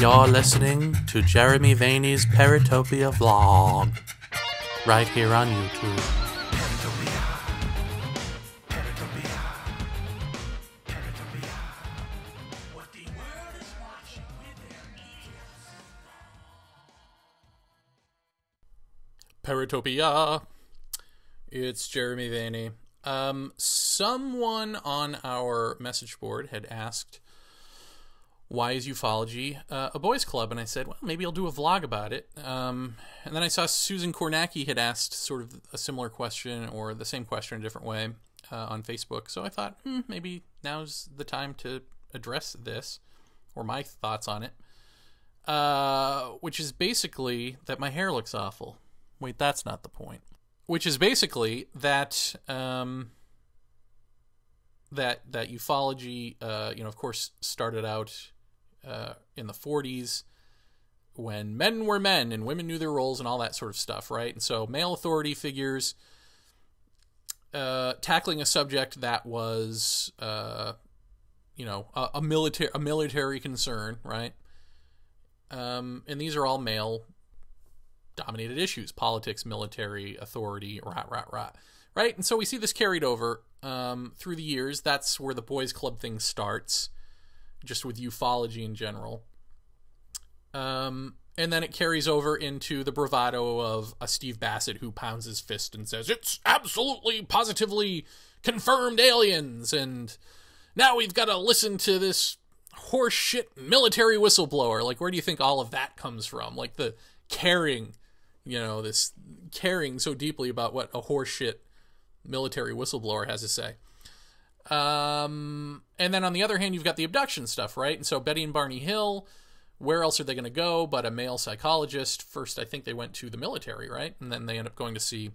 You're listening to Jeremy Vaeni's Paratopia vlog, right here on YouTube. Paratopia. It's Jeremy Vaeni. Um, someone on our message board had asked, "Why is ufology uh, a boys' club?" And I said, "Well, maybe I'll do a vlog about it." Um, and then I saw Susan Kornacki had asked sort of a similar question or the same question in a different way uh, on Facebook. So I thought, hmm, maybe now's the time to address this or my thoughts on it. Uh, which is basically that my hair looks awful. Wait, that's not the point. Which is basically that um, that that ufology, uh, you know, of course, started out uh, in the 40s when men were men and women knew their roles and all that sort of stuff, right? And so male authority figures uh, tackling a subject that was, uh, you know, a, a military a military concern, right? Um, and these are all male dominated issues politics, military, authority, rah, rah, rah. Right? And so we see this carried over um, through the years. That's where the boys' club thing starts, just with ufology in general. Um, and then it carries over into the bravado of a Steve Bassett who pounds his fist and says, It's absolutely, positively confirmed aliens. And now we've got to listen to this horseshit military whistleblower. Like, where do you think all of that comes from? Like, the caring, you know, this caring so deeply about what a horseshit military whistleblower has to say. Um, and then on the other hand, you've got the abduction stuff, right? And so Betty and Barney Hill, where else are they going to go but a male psychologist? First, I think they went to the military, right? And then they end up going to see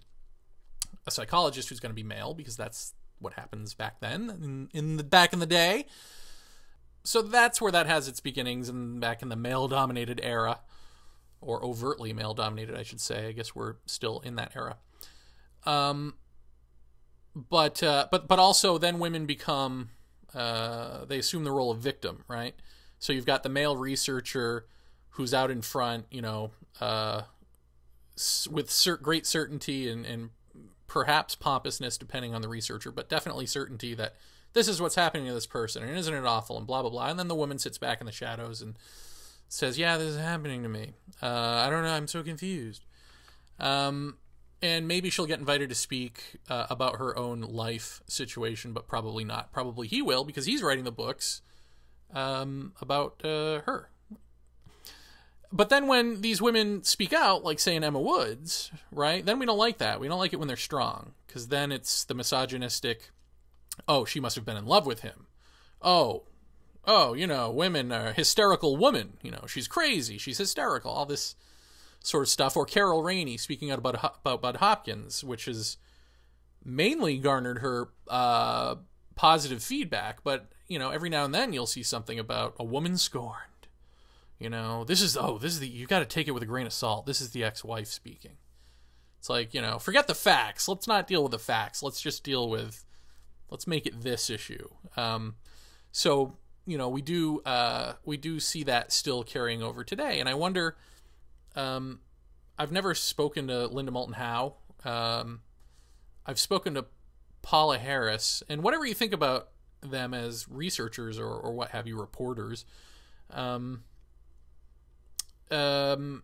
a psychologist who's going to be male because that's what happens back then in, in the back in the day. So that's where that has its beginnings and back in the male dominated era or overtly male dominated, I should say. I guess we're still in that era. Um, but uh, but but also then women become uh, they assume the role of victim, right? So you've got the male researcher who's out in front, you know, uh, with great certainty and, and perhaps pompousness, depending on the researcher, but definitely certainty that this is what's happening to this person, and isn't it awful, and blah blah blah. And then the woman sits back in the shadows and says, "Yeah, this is happening to me. Uh, I don't know. I'm so confused." Um, and maybe she'll get invited to speak uh, about her own life situation, but probably not. Probably he will because he's writing the books um, about uh, her. But then when these women speak out, like say in Emma Woods, right? Then we don't like that. We don't like it when they're strong because then it's the misogynistic. Oh, she must have been in love with him. Oh, oh, you know, women are hysterical woman. You know, she's crazy. She's hysterical. All this sort of stuff. Or Carol Rainey speaking out about about Budd Hopkins, which has mainly garnered her uh, positive feedback. But you know, every now and then you'll see something about a woman scorned. You know, this is oh, this is the you got to take it with a grain of salt. This is the ex-wife speaking. It's like you know, forget the facts. Let's not deal with the facts. Let's just deal with. Let's make it this issue. Um, so you know, we do uh, we do see that still carrying over today, and I wonder. Um, I've never spoken to Linda Moulton Howe. Um, I've spoken to Paola Harris, and whatever you think about them as researchers or, or what have you, reporters, um, um,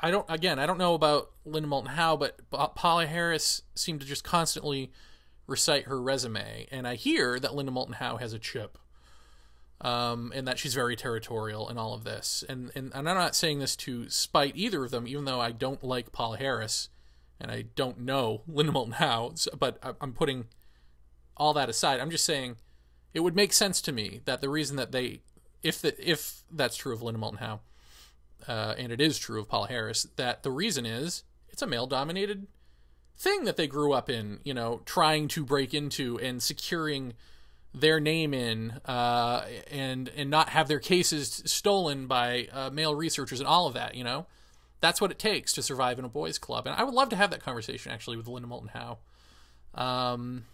I don't. Again, I don't know about Linda Moulton Howe, but Paola Harris seemed to just constantly recite her resume, and I hear that Linda Moulton Howe has a chip um, and that she's very territorial and all of this. And, and and I'm not saying this to spite either of them, even though I don't like Paul Harris and I don't know Linda Moulton Howe. But I'm putting all that aside. I'm just saying it would make sense to me that the reason that they, if the, if that's true of Linda Moulton Howe, uh, and it is true of Paul Harris, that the reason is it's a male-dominated thing that they grew up in. You know, trying to break into and securing their name in uh, and and not have their cases stolen by uh, male researchers and all of that. You know, that's what it takes to survive in a boys' club. And I would love to have that conversation actually with Linda Moulton Howe. Um,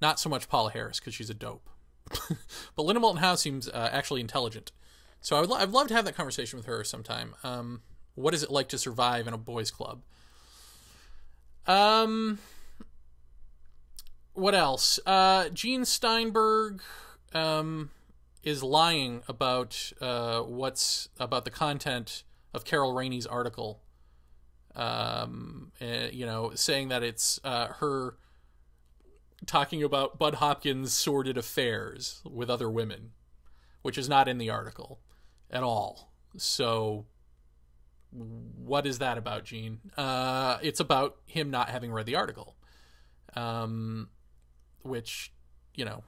not so much Paola Harris because she's a dope, but Linda Moulton Howe seems uh, actually intelligent. So I would lo- I'd love to have that conversation with her sometime. Um, what is it like to survive in a boys' club? Um, what else? Uh, Gene Steinberg um, is lying about uh, what's about the content of Carol Rainey's article. Um, uh, you know, saying that it's uh, her talking about Budd Hopkins' sordid affairs with other women, which is not in the article at all. So, what is that about, Gene? Uh, it's about him not having read the article. Um, which, you know,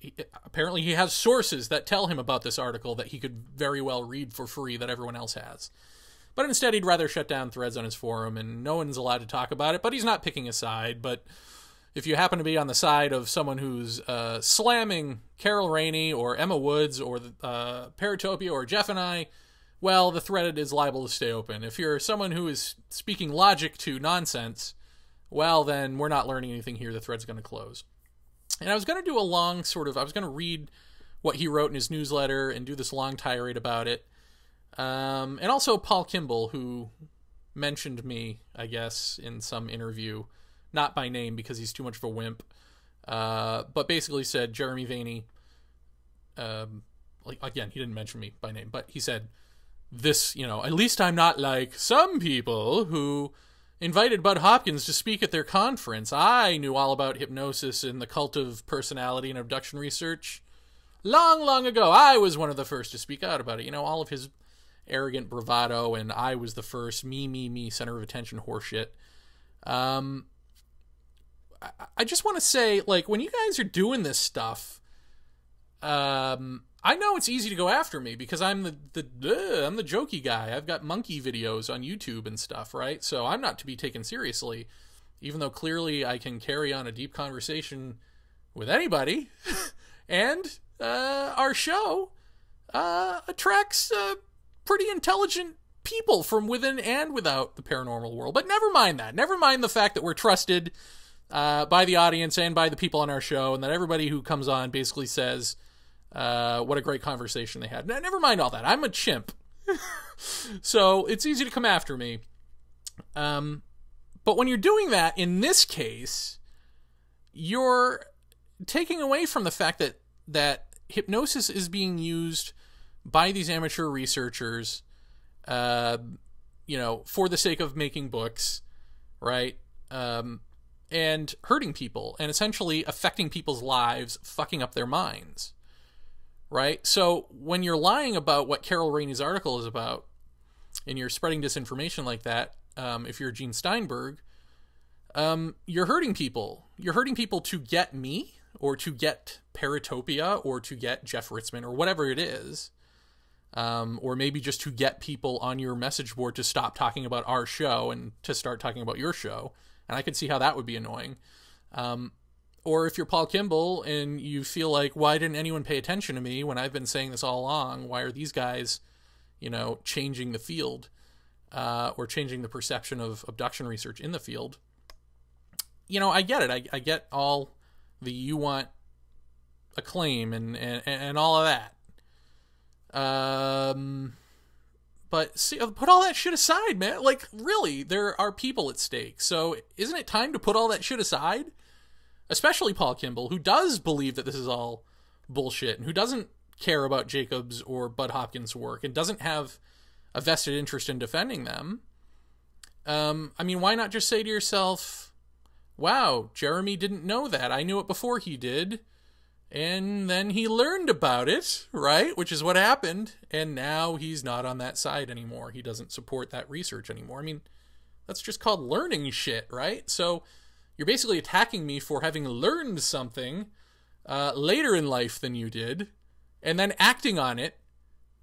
he, apparently he has sources that tell him about this article that he could very well read for free that everyone else has. But instead, he'd rather shut down threads on his forum, and no one's allowed to talk about it. But he's not picking a side. But if you happen to be on the side of someone who's uh, slamming Carol Rainey or Emma Woods or uh, Paratopia or Jeff and I, well, the thread is liable to stay open. If you're someone who is speaking logic to nonsense, well, then we're not learning anything here. The thread's going to close. And I was going to do a long sort of, I was going to read what he wrote in his newsletter and do this long tirade about it. Um, and also Paul Kimball, who mentioned me, I guess, in some interview, not by name because he's too much of a wimp, uh, but basically said Jeremy Vaeni, um, like again, he didn't mention me by name, but he said this, you know, at least I'm not like some people who invited Budd Hopkins to speak at their conference. I knew all about hypnosis and the cult of personality and abduction research. Long, long ago, I was one of the first to speak out about it. You know, all of his arrogant bravado and I was the first, me, me, me, center of attention horseshit. Um, I, I just want to say, like, when you guys are doing this stuff, um, I know it's easy to go after me because I'm the the uh, I'm the jokey guy. I've got monkey videos on YouTube and stuff, right? So I'm not to be taken seriously, even though clearly I can carry on a deep conversation with anybody, and uh, our show uh, attracts uh, pretty intelligent people from within and without the paranormal world. But never mind that. Never mind the fact that we're trusted uh, by the audience and by the people on our show, and that everybody who comes on basically says uh, what a great conversation they had. Now, never mind all that. I'm a chimp. so it's easy to come after me. Um, but when you're doing that, in this case, you're taking away from the fact that, that hypnosis is being used by these amateur researchers, uh, you know, for the sake of making books, right? Um, and hurting people and essentially affecting people's lives, fucking up their minds right? So when you're lying about what Carol Rainey's article is about, and you're spreading disinformation like that, um, if you're Gene Steinberg, um, you're hurting people. You're hurting people to get me, or to get Paratopia, or to get Jeff Ritzmann or whatever it is. Um, or maybe just to get people on your message board to stop talking about our show and to start talking about your show. And I could see how that would be annoying. Um, or if you're Paul Kimball and you feel like, why didn't anyone pay attention to me when I've been saying this all along? Why are these guys, you know, changing the field uh, or changing the perception of abduction research in the field? You know, I get it. I, I get all the you want acclaim and, and, and all of that. Um, but see, put all that shit aside, man. Like, really, there are people at stake. So, isn't it time to put all that shit aside? Especially Paul Kimball, who does believe that this is all bullshit and who doesn't care about Jacobs or Budd Hopkins' work and doesn't have a vested interest in defending them. Um, I mean, why not just say to yourself, wow, Jeremy didn't know that. I knew it before he did. And then he learned about it, right? Which is what happened. And now he's not on that side anymore. He doesn't support that research anymore. I mean, that's just called learning shit, right? So you're basically attacking me for having learned something uh, later in life than you did, and then acting on it,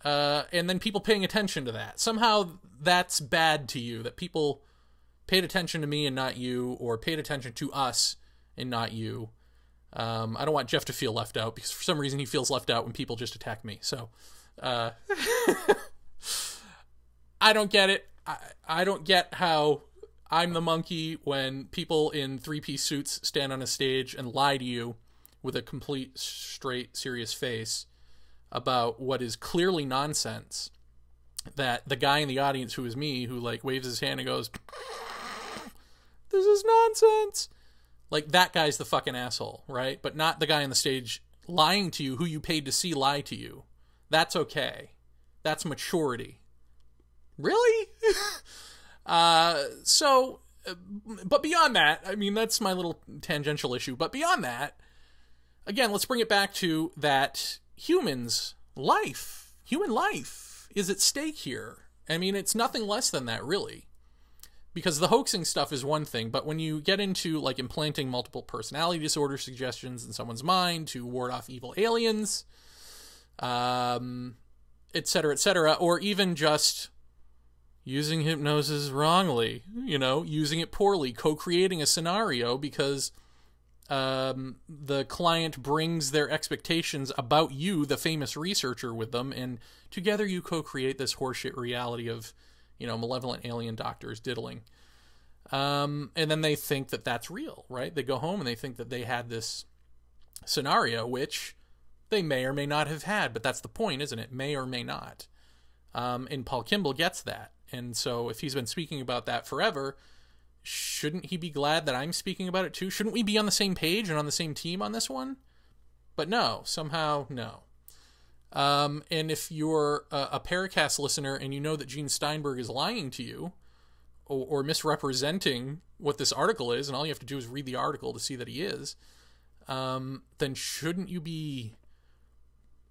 uh, and then people paying attention to that. Somehow that's bad to you, that people paid attention to me and not you, or paid attention to us and not you. Um, I don't want Jeff to feel left out because for some reason he feels left out when people just attack me. So, uh, I don't get it. I, I don't get how I'm the monkey when people in three piece suits stand on a stage and lie to you with a complete, straight, serious face. about what is clearly nonsense that the guy in the audience who is me who like waves his hand and goes this is nonsense. Like that guy's the fucking asshole right? But not the guy on the stage lying to you who you paid to see lie to you. That's okay. That's maturity. Really uh so uh, but beyond that i mean that's my little tangential issue but beyond that again let's bring it back to that humans life human life is at stake here. I mean it's nothing less than that really because the hoaxing stuff is one thing, but when you get into like implanting multiple personality disorder suggestions in someone's mind to ward off evil aliens, um, et cetera, et cetera, or even just using hypnosis wrongly, you know, using it poorly, co-creating a scenario because um, the client brings their expectations about you, the famous researcher, with them, and together you co-create this horseshit reality of you know, malevolent alien doctors diddling. Um, and then they think that that's real, right? They go home and they think that they had this scenario, which they may or may not have had, but that's the point, isn't it? May or may not. Um, and Paul Kimball gets that. And so if he's been speaking about that forever, shouldn't he be glad that I'm speaking about it too? Shouldn't we be on the same page and on the same team on this one? But no, somehow, no. Um, and if you're a, a Paracast listener and you know that Gene Steinberg is lying to you or, or, misrepresenting what this article is, and all you have to do is read the article to see that he is, um, then shouldn't you be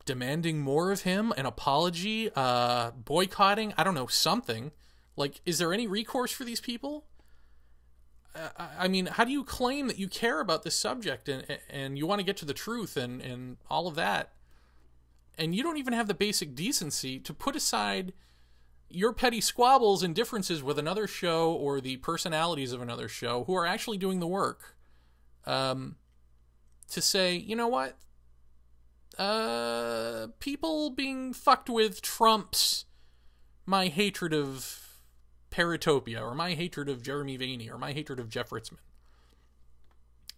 demanding more of him, an apology, uh, boycotting? I don't know, something. Like, is there any recourse for these people? Uh, I mean, how do you claim that you care about this subject and and you want to get to the truth and and all of that? and you don't even have the basic decency to put aside your petty squabbles and differences with another show or the personalities of another show who are actually doing the work um, to say, you know what? Uh, people being fucked with trumps my hatred of Paratopia or my hatred of Jeremy Vaeni or my hatred of Jeff Ritzmann.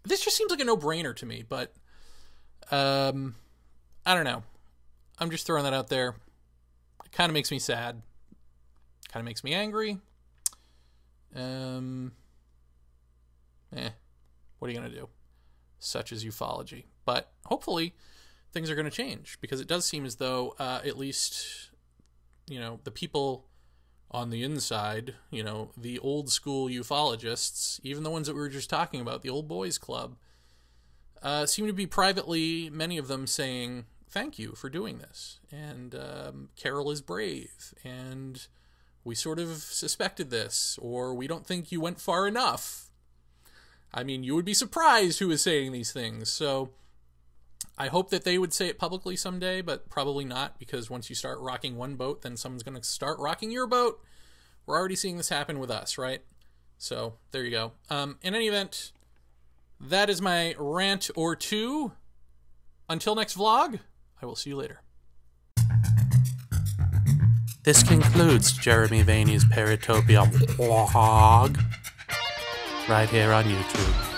This just seems like a no-brainer to me, but um, I don't know. I'm just throwing that out there. It kind of makes me sad. Kind of makes me angry. Um, eh, what are you to do? Such as ufology. But hopefully things are going to change because it does seem as though, uh, at least, you know, the people on the inside, you know, the old school ufologists, even the ones that we were just talking about, the old boys club, uh, seem to be privately, many of them saying, thank you for doing this. And um, Carol is brave. And we sort of suspected this, or we don't think you went far enough. I mean, you would be surprised who is saying these things. So I hope that they would say it publicly someday, but probably not, because once you start rocking one boat, then someone's going to start rocking your boat. We're already seeing this happen with us, right? So there you go. Um, in any event, that is my rant or two. Until next vlog. I will see you later. This concludes Jeremy Vaeni's Paratopia vlog right here on YouTube.